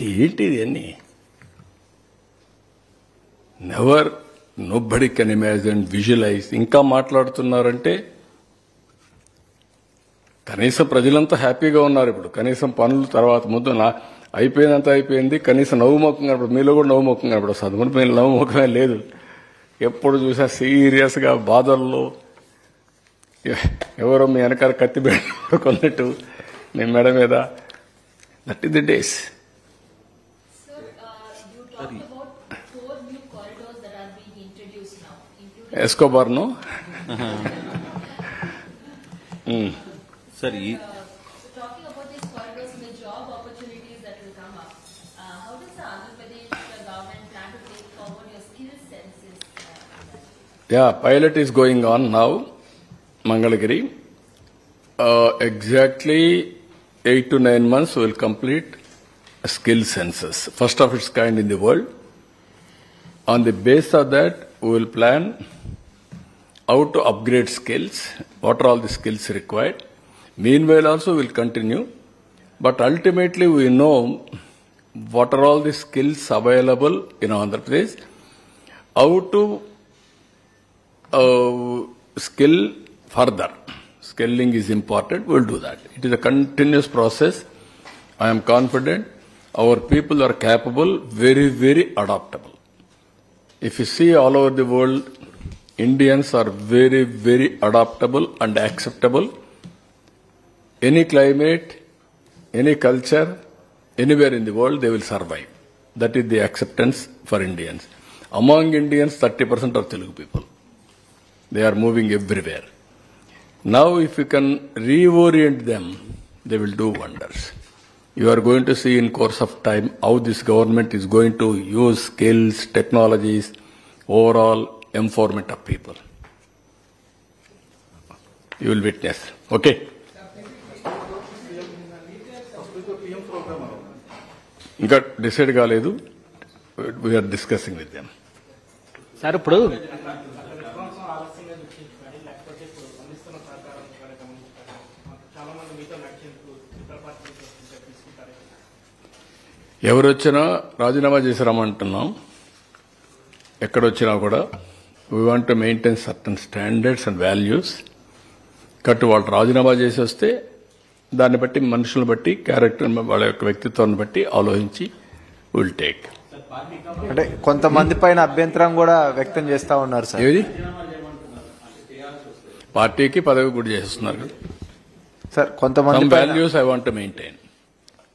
ఇది ఏంటిది అన్ని? Never nobody can imagine visualize ఇంకా మాట్లాడుతున్నారంటే కనీసం ప్రజలంతా హ్యాపీగా ఉన్నారు ఇప్పుడు. కనీసం పనులు తర్వాత ముందు నా అయిపోయినంత అయిపోయింది కనీసం నవ్వుముఖం కనపడు మీలో కూడా నవ్వుముఖం కనపడు చదువుకుని మీరు నవ్వుముఖమే లేదు. ఎప్పుడు చూసా సీరియస్గా బాధల్లో ఎవరో మీ వెనకాల కత్తి పెట్టుకున్నట్టు మీ మెడ మీద that is the days talked about four new corridors that are being introduced now. Escobar, no? mm. Sir, uh, so talking about these corridors and the job opportunities that will come up, uh, how does the Andhra Pradesh government plan to take forward your skill senses? Uh, yeah, pilot is going on now, Mangalagiri. Uh, exactly eight to nine months will complete skill census, first of its kind in the world. On the base of that, we will plan how to upgrade skills, what are all the skills required. Meanwhile, also we will continue, but ultimately we know what are all the skills available in Andhra Pradesh, how to uh, skill further. Skilling is important, we'll do that. It is a continuous process. I am confident our people are capable, very, very adaptable. If you see all over the world, Indians are very, very adaptable and acceptable. Any climate, any culture, anywhere in the world, they will survive. That is the acceptance for Indians. Among Indians, 30% are Telugu people. They are moving everywhere. Now, if you can reorient them, they will do wonders. You are going to see in course of time how this government is going to use skills, technologies, overall empowerment of people. You will witness. Okay. ఇంకా decide కాలేదు we are discussing with them sir ఇప్పుడు ఎవరు వచ్చినా రాజీనామా చేసి రమ్మంటున్నాం ఎక్కడొచ్చినా కూడా we want to maintain certain standards and values కట్టు వాళ్ళు రాజీనామా చేసి వస్తే దాన్ని బట్టి మనుషులను బట్టి క్యారెక్టర్ వాళ్ళ యొక్క వ్యక్తిత్వాన్ని బట్టి ఆలోచించి విల్ టేక్ అంటే కొంతమంది పైన అభ్యంతరం కూడా వ్యక్తం చేస్తా ఉన్నారు సార్. ఏది? పార్టీకి పదవి కూడా చేస్తున్నారు సార్ కొంతమంది వాల్యూస్ ఐ వాంట్ మెయింటైన్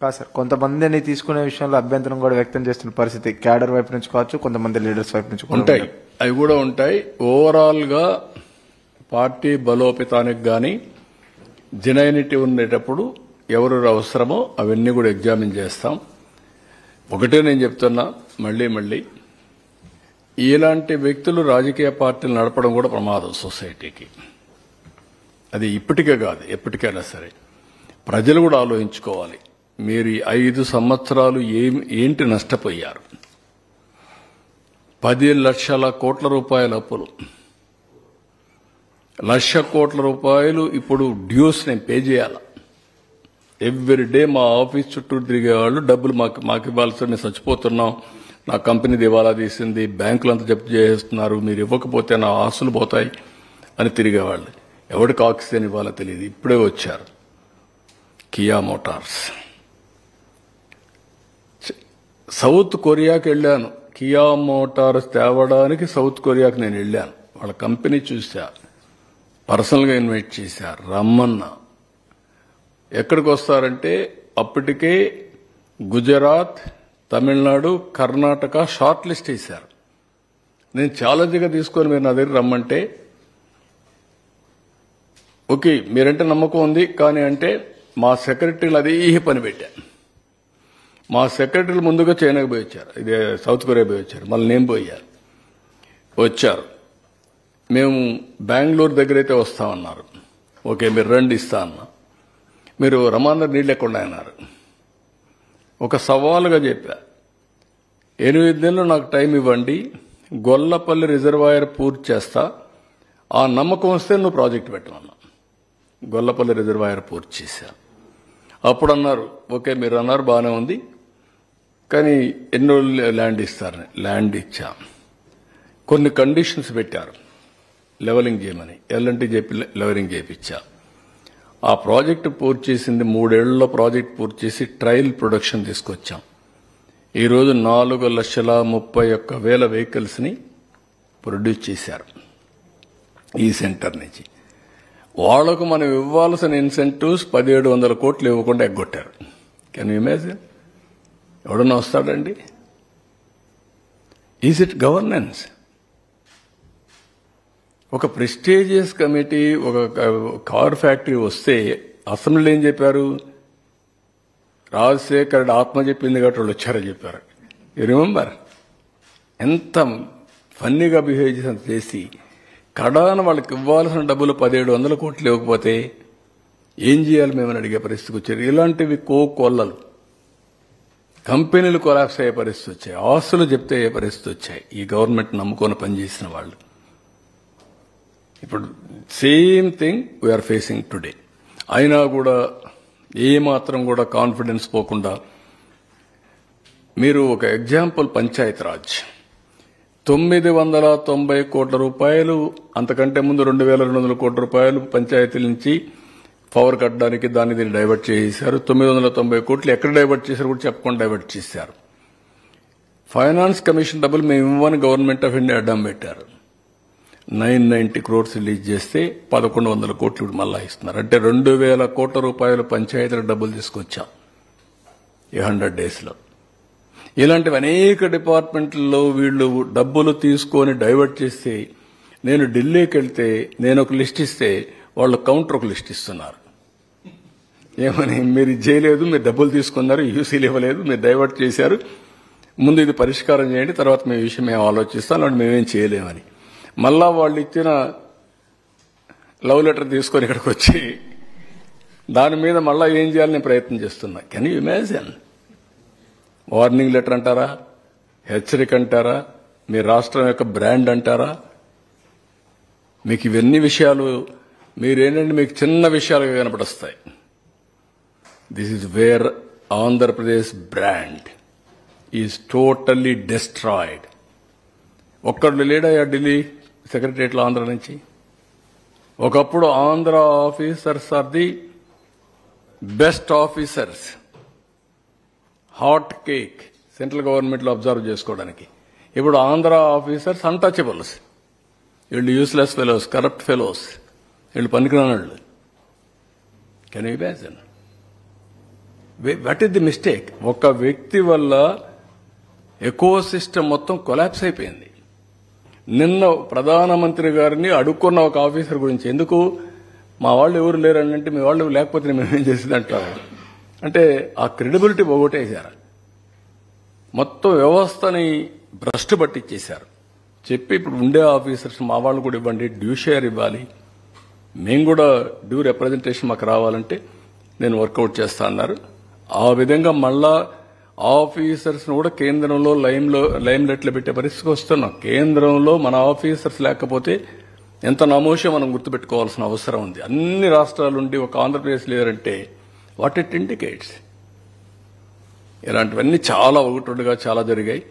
కాదు సార్ కొంతమందిని తీసుకునే విషయంలో అభ్యంతరం కూడా వ్యక్తం చేస్తున్న పరిస్థితి క్యాడర్ వైపు నుంచి కావచ్చు కొంతమంది లీడర్స్ వైపు నుంచి ఉంటాయి. అవి కూడా ఉంటాయి. ఓవరాల్గా పార్టీ బలోపేతానికి గాని జెనైనిటీ ఉండేటప్పుడు ఎవరు అవసరమో అవన్నీ కూడా ఎగ్జామిన్ చేస్తాం. ఒకటే నేను చెప్తున్నా మళ్ళీ మళ్ళీ. ఇలాంటి వ్యక్తులు రాజకీయ పార్టీలు నడపడం కూడా ప్రమాదం సొసైటీకి. అది ఇప్పటికే కాదు ఎప్పటికైనా సరే. ప్రజలు కూడా ఆలోచించుకోవాలి. మీరు ఈ ఐదు సంవత్సరాలు ఏం ఏంటి నష్టపోయారు? పది లక్షల కోట్ల రూపాయల అప్పులు. లక్ష కోట్ల రూపాయలు ఇప్పుడు డ్యూస్ నేను పే చేయాల? ఎవ్రీ డే మా ఆఫీస్ చుట్టూ తిరిగేవాళ్ళు డబ్బులు మాకు మాకు ఇవ్వాల్సి మేము చచ్చిపోతున్నాం. నా కంపెనీ దివాలా తీసింది బ్యాంకులు అంతా జప్తు చేస్తున్నారు మీరు ఇవ్వకపోతే నా ఆస్తులు పోతాయి అని తిరిగేవాళ్ళు ఎవరికి ఆక్సిజన్ ఇవ్వాలో తెలియదు. ఇప్పుడే వచ్చారు కియా మోటార్స్. సౌత్ కొరియాకి వెళ్ళాను. కియా మోటార్స్ తేవడానికి సౌత్ కొరియాకి నేను వెళ్ళాను. వాళ్ళ కంపెనీ చూసా పర్సనల్గా ఇన్వైట్ చేశారు రమ్మన్నా. ఎక్కడికి వస్తారంటే అప్పటికే గుజరాత్ తమిళనాడు కర్ణాటక షార్ట్ లిస్ట్ వేశారు. నేను ఛాలెంజ్గా తీసుకొని మీరు నా దగ్గర రమ్మంటే ఓకే మీరంటే నమ్మకం ఉంది కానీ అంటే మా సెక్రటరీలు అదే పని పెట్టాను మా సెక్రటరీలు ముందుగా చైనాకి పోయి వచ్చారు. ఇదే సౌత్ కొరియా పోయి వచ్చారు. మళ్ళీ నేను పోయారు వచ్చారు. మేము బెంగళూరు దగ్గర అయితే వస్తామన్నారు. ఓకే మీరు రండి ఇస్తా అన్నా. మీరు రమాందర్ నీళ్ళు ఎక్కడ అన్నారు. ఒక సవాలుగా చెప్పా. ఎనిమిది నెలలు నాకు టైం ఇవ్వండి. గొల్లపల్లి రిజర్వాయర్ పూర్తి చేస్తా. ఆ నమ్మకం వస్తే నువ్వు ప్రాజెక్ట్ పెట్టమన్నా గొల్లపల్లి రిజర్వాయర్ పూర్తి చేశా. అప్పుడు అన్నారు ఓకే మీరు అన్నారు బాగానే ఉంది. కానీ ఎన్నో ల్యాండ్ ఇస్తారు ల్యాండ్ ఇచ్చాం. కొన్ని కండిషన్స్ పెట్టారు. లెవెలింగ్ చేయమని. ఎల్లంటి చెప్పి లెవెలింగ్ చేయించా ఆ ప్రాజెక్ట్ పూర్తి చేసింది మూడేళ్ళలో ప్రాజెక్ట్ పూర్తి చేసి ట్రయల్ ప్రొడక్షన్ తీసుకొచ్చాం. ఈరోజు నాలుగు లక్షల ముప్పై ఒక్క వేల వెహికల్స్ని ప్రొడ్యూస్ చేశారు. ఈ సెంటర్ నుంచి. వాళ్ళకు మనం ఇవ్వాల్సిన ఇన్సెంటివ్స్ పదిహేడు వందల కోట్లు ఇవ్వకుండా ఎగ్గొట్టారు. కెన్ ఇమాజిన్ ఎవడన్నా వస్తాడండి? ఈజ్ ఇట్ గవర్నెన్స్ ఒక ప్రెస్టీజియస్ కమిటీ ఒక కార్ ఫ్యాక్టరీ వస్తే అసెంబ్లీలో ఏం చెప్పారు? రాజశేఖరుడు ఆత్మ చెప్పింది కాబట్టి వాళ్ళు వచ్చారని చెప్పారు. యూ రిమెంబర్ ఎంత ఫన్నీగా బిహేవ్ చేసి చేసి కడాన వాళ్ళకి ఇవ్వాల్సిన డబ్బులు పదిహేడు వందల కోట్లు ఇవ్వకపోతే ఏం చేయాలి మేమని అడిగే పరిస్థితికి వచ్చారు. ఇలాంటివి కో కొల్లలు కంపెనీలు కొలాప్స్ అయ్యే పరిస్థితి వచ్చాయి. ఆస్తులు చెప్తే అయ్యే పరిస్థితి వచ్చాయి. ఈ గవర్నమెంట్ నమ్ముకొని పనిచేసిన వాళ్ళు. ఇప్పుడు same thing we are facing today అయినా కూడా ఏమాత్రం కూడా కాన్ఫిడెన్స్ పోకుండా మీరు ఒక ఎగ్జాంపుల్ పంచాయత్ రాజ్. తొమ్మిది వందల తొంభై కోట్ల రూపాయలు అంతకంటే ముందు రెండు వేల రెండు వందల కోట్ల రూపాయలు పంచాయతీల నుంచి పవర్ కట్టడానికి దాన్ని దీన్ని డైవర్ట్ చేశారు తొమ్మిది వందల తొంభై కోట్లు ఎక్కడ డైవర్ట్ చేశారు కూడా చెప్పకుండా డైవర్ట్ చేశారు. ఫైనాన్స్ కమిషన్ డబ్బులు మేము ఇవ్వని గవర్నమెంట్ ఆఫ్ ఇండియా అడ్డం పెట్టారు. నైన్ నైన్టీ క్రోర్స్ రిలీజ్ చేస్తే పదకొండు వందల కోట్లు ఇప్పుడు మళ్ళా ఇస్తున్నారు. అంటే రెండు వేల కోట్ల రూపాయలు పంచాయతీల డబ్బులు తీసుకొచ్చాం ఈ హండ్రెడ్ డేస్లో. ఇలాంటివి అనేక డిపార్ట్మెంట్లలో వీళ్ళు డబ్బులు తీసుకొని డైవర్ట్ చేస్తే నేను ఢిల్లీకి వెళ్తే నేను ఒక లిస్ట్ ఇస్తే వాళ్ళు కౌంటర్ ఒక లిస్ట్ ఇస్తున్నారు. ఏమని? మీరు ఇది చేయలేదు మీరు డబ్బులు తీసుకున్నారు యూసీలు ఇవ్వలేదు మీరు డైవర్ట్ చేశారు. ముందు ఇది పరిష్కారం చేయండి తర్వాత మీ విషయం మేము ఆలోచిస్తాం అలాంటి మేమేం చేయలేమని. మళ్ళా వాళ్ళు ఇచ్చిన లవ్ లెటర్ తీసుకొని ఇక్కడికి వచ్చి దాని మీద మళ్ళా ఏం చేయాలని ప్రయత్నం చేస్తున్నా. Can you imagine warning letter అంటారా? హెచ్చరిక అంటారా? మీ రాష్ట్రం యొక్క బ్రాండ్ అంటారా? మీకు ఇవన్నీ విషయాలు మీరేంటంటే మీకు చిన్న విషయాలుగా కనపడొస్తాయి. this is where Andhra Pradesh brand is totally destroyed. One leader of Delhi, Secretary of Andhra, one of the Andhra officers are the best officers. Hot cake, central government observes. Now, Andhra officers untouchables. You're useless fellows, corrupt fellows. You're Can you imagine? What is the mistake ఒక వ్యక్తి వల్ల eco system మొత్తం collapse అయిపోయింది. నిన్న ప్రధానమంత్రి గారిని అడుక్కున్న ఒక officer గురించి. ఎందుకు? మా వాళ్ళు ఎవరు లేరని అంటే మీ వాళ్ళు లేకపోతే మేమేం చేసింది అంటారు? అంటే ఆ క్రెడిబిలిటీ పోగొట్టేశారు. మొత్తం వ్యవస్థని భ్రష్టు పట్టించేశారు. చెప్పి ఇప్పుడు ఉండే ఆఫీసర్స్ మా వాళ్ళు కూడా ఇవ్వండి డ్యూ షేర్ ఇవ్వాలి. మేము కూడా డ్యూ రిప్రజెంటేషన్ మాకు రావాలంటే నేను వర్కౌట్ చేస్తా అన్నారు. ఆ విధంగా మళ్ళా ఆఫీసర్స్ కూడా కేంద్రంలో లైమ్లో లైమ్ లెట్లు పెట్టే పరిస్థితికి వస్తున్నాం. కేంద్రంలో మన ఆఫీసర్స్ లేకపోతే ఎంత నమోషో మనం గుర్తుపెట్టుకోవాల్సిన అవసరం ఉంది. అన్ని రాష్ట్రాల నుండి ఒక ఆంధ్రప్రదేశ్ లేరంటే వాట్ ఇట్ ఇండికేట్స్. ఇలాంటివన్నీ చాలా ఒకటొడుగా చాలా జరిగాయి.